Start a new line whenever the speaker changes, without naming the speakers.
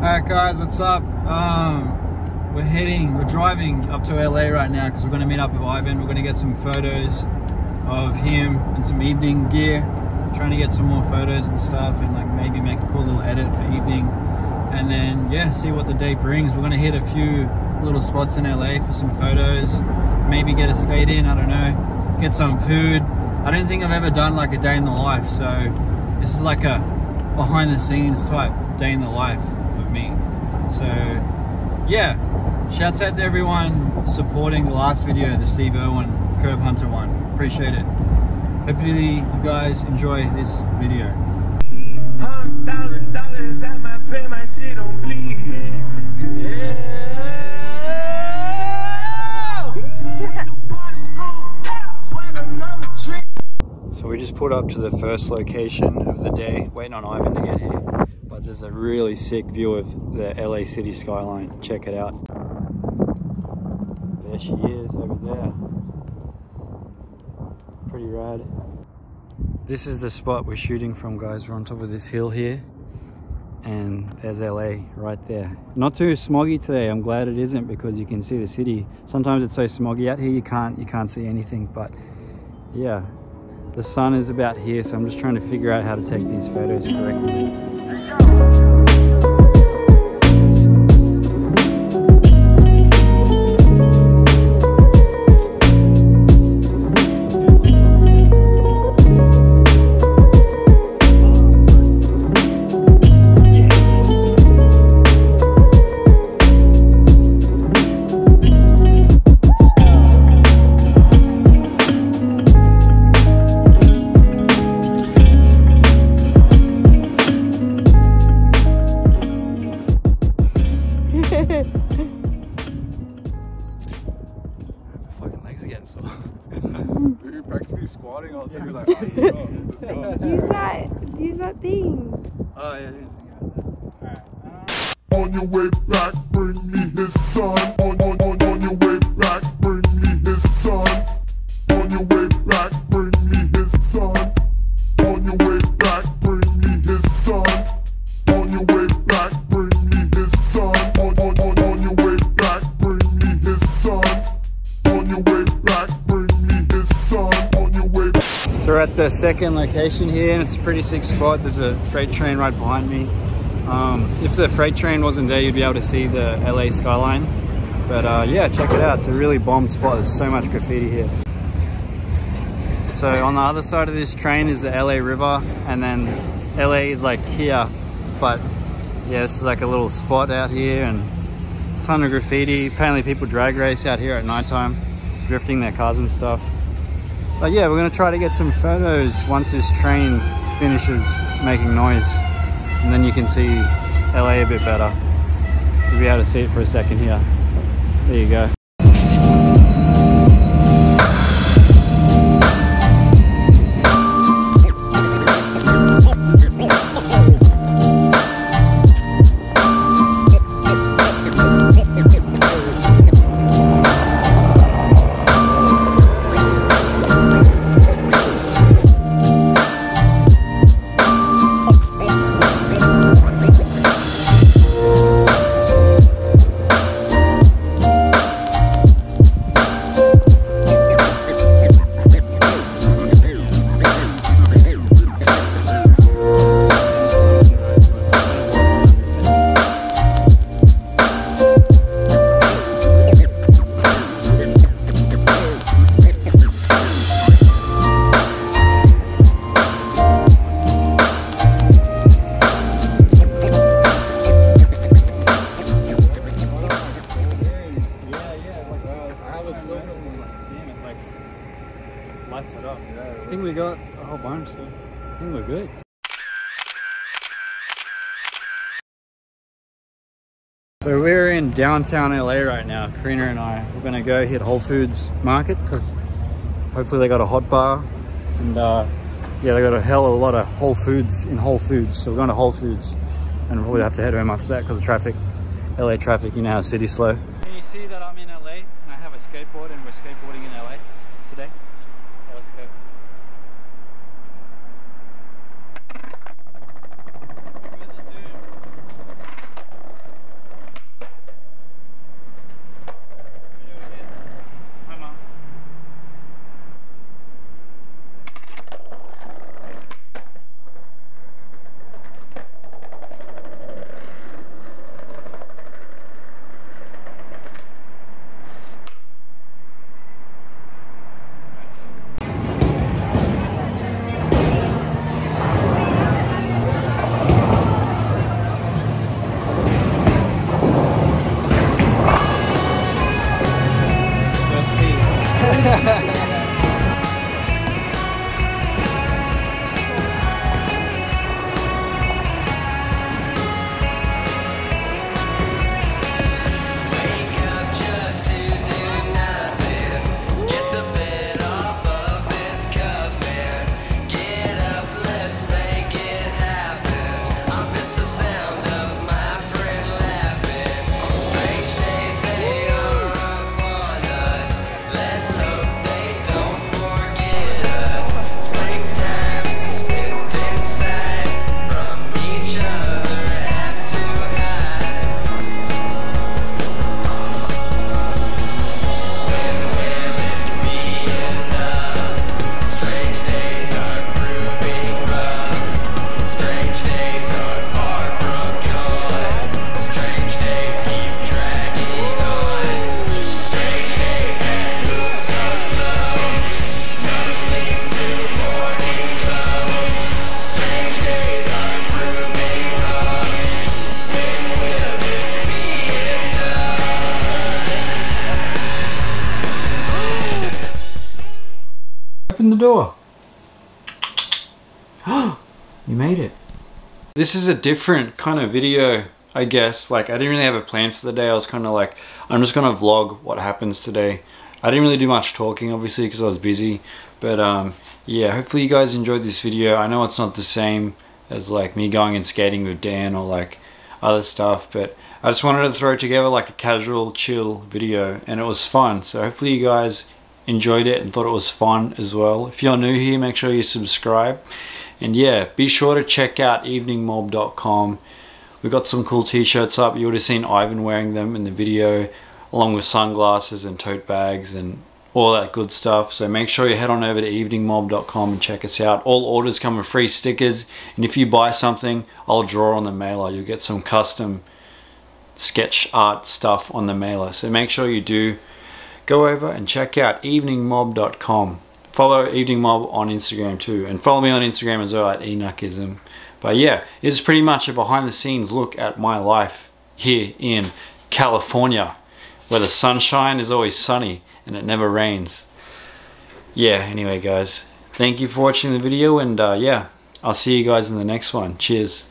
Alright guys, what's up? Um, we're heading, we're driving up to LA right now because we're going to meet up with Ivan. We're going to get some photos of him and some evening gear. Trying to get some more photos and stuff and like maybe make a cool little edit for evening. And then yeah, see what the day brings. We're going to hit a few little spots in LA for some photos. Maybe get a state in, I don't know. Get some food. I don't think I've ever done like a day in the life. So this is like a behind the scenes type day in the life me. So yeah, shouts out to everyone supporting the last video, the Steve Irwin Curb Hunter one. Appreciate it. Hopefully you guys enjoy this video.
Hundred thousand dollars at my pay, my shit don't bleed. Yeah.
So we just pulled up to the first location of the day, waiting on Ivan to get here. But there's a really sick view of the LA city skyline. Check it out. There she is over there. Pretty rad. This is the spot we're shooting from, guys. We're on top of this hill here. And there's LA right there. Not too smoggy today. I'm glad it isn't because you can see the city. Sometimes it's so smoggy out here you can't you can't see anything. But yeah, the sun is about here, so I'm just trying to figure out how to take these photos correctly.
Fucking squatting all the time. You're like, oh, let's go.
Use that, use that thing.
Oh, yeah, yeah.
On your way back, bring me his son.
The second location here and it's a pretty sick spot. There's a freight train right behind me. Um, if the freight train wasn't there, you'd be able to see the LA skyline. But uh, yeah, check it out. It's a really bombed spot. There's so much graffiti here. So on the other side of this train is the LA River and then LA is like here. But yeah, this is like a little spot out here and ton of graffiti. Apparently people drag race out here at nighttime, drifting their cars and stuff. But yeah, we're gonna try to get some photos once this train finishes making noise. And then you can see LA a bit better. You'll be able to see it for a second here. There you go. Lights it up. I think we got a whole bunch, so I think we're good. So we're in downtown LA right now, Karina and I. We're gonna go hit Whole Foods Market because hopefully they got a hot bar and uh, yeah, they got a hell of a lot of Whole Foods in Whole Foods. So we're going to Whole Foods and we'll probably have to head home after that because of traffic. LA traffic, you know how city's slow. Can you see that I'm in LA and I have a skateboard and we're skateboarding in LA This is a different kind of video, I guess. Like, I didn't really have a plan for the day. I was kind of like, I'm just gonna vlog what happens today. I didn't really do much talking, obviously, because I was busy. But um, yeah, hopefully you guys enjoyed this video. I know it's not the same as like me going and skating with Dan or like other stuff, but I just wanted to throw together like a casual, chill video, and it was fun. So hopefully you guys enjoyed it and thought it was fun as well. If you're new here, make sure you subscribe. And yeah, be sure to check out eveningmob.com. We've got some cool t-shirts up. You would have seen Ivan wearing them in the video, along with sunglasses and tote bags and all that good stuff. So make sure you head on over to eveningmob.com and check us out. All orders come with free stickers. And if you buy something, I'll draw on the mailer. You'll get some custom sketch art stuff on the mailer. So make sure you do go over and check out eveningmob.com. Follow Evening Mob on Instagram too. And follow me on Instagram as well at Enukism. But yeah, it's pretty much a behind the scenes look at my life here in California, where the sunshine is always sunny and it never rains. Yeah, anyway guys, thank you for watching the video and uh, yeah, I'll see you guys in the next one. Cheers.